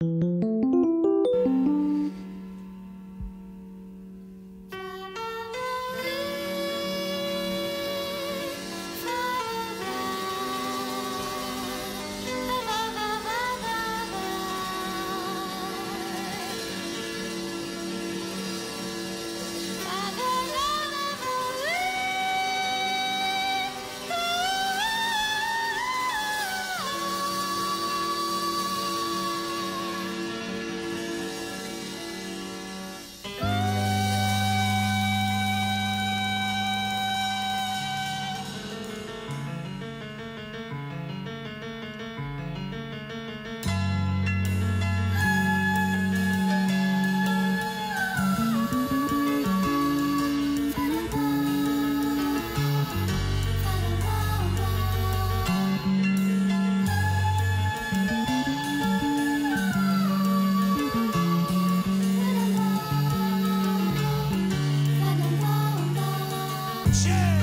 you Change.